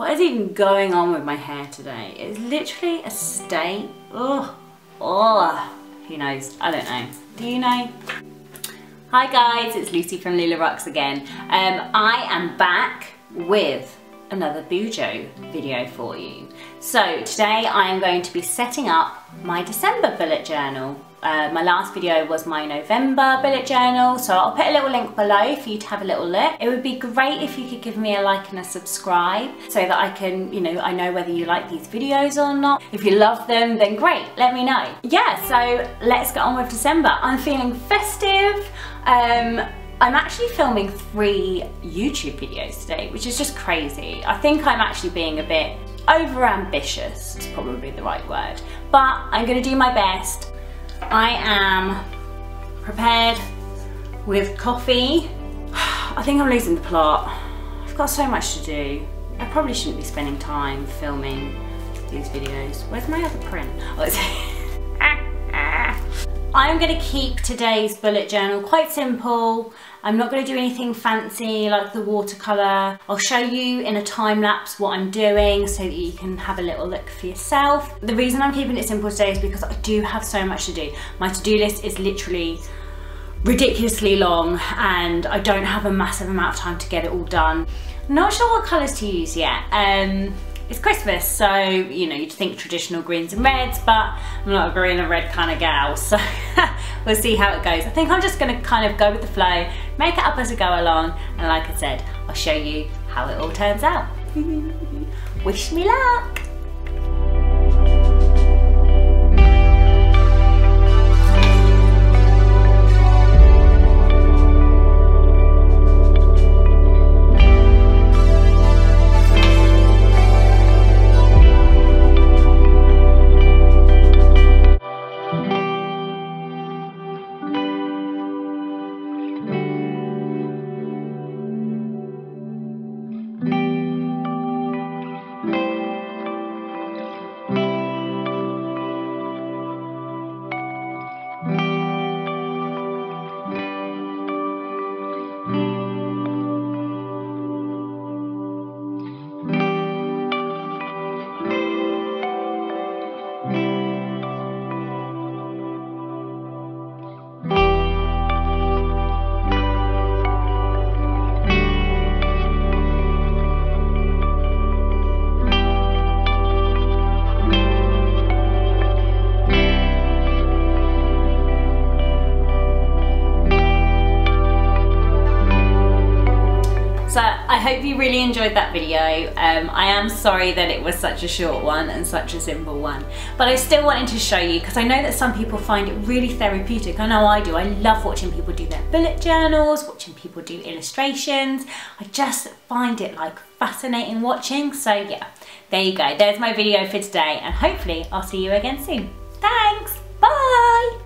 What is even going on with my hair today? It's literally a state. Oh, oh, who knows? I don't know. Do you know? Hi guys, it's Lucy from Lula Rocks again. Um, I am back with another Bujo video for you. So today I am going to be setting up my December bullet journal. Uh, my last video was my November bullet journal, so I'll put a little link below for you to have a little look. It would be great if you could give me a like and a subscribe so that I can, you know, I know whether you like these videos or not. If you love them, then great, let me know. Yeah, so let's get on with December. I'm feeling festive. Um, I'm actually filming three YouTube videos today, which is just crazy. I think I'm actually being a bit over ambitious, is probably the right word, but I'm gonna do my best. I am prepared with coffee. I think I'm losing the plot. I've got so much to do. I probably shouldn't be spending time filming these videos. Where's my other print? Oh, I'm going to keep today's bullet journal quite simple. I'm not going to do anything fancy like the watercolour. I'll show you in a time lapse what I'm doing so that you can have a little look for yourself. The reason I'm keeping it simple today is because I do have so much to do. My to-do list is literally ridiculously long and I don't have a massive amount of time to get it all done. Not sure what colours to use yet. Um, it's Christmas, so, you know, you'd think traditional greens and reds, but I'm not a green and red kind of gal, so we'll see how it goes. I think I'm just gonna kind of go with the flow, make it up as we go along, and like I said, I'll show you how it all turns out. Wish me luck! Hope you really enjoyed that video. Um, I am sorry that it was such a short one and such a simple one, but I still wanted to show you because I know that some people find it really therapeutic. I know I do. I love watching people do their bullet journals, watching people do illustrations. I just find it like fascinating watching. So yeah, there you go. There's my video for today and hopefully I'll see you again soon. Thanks, bye!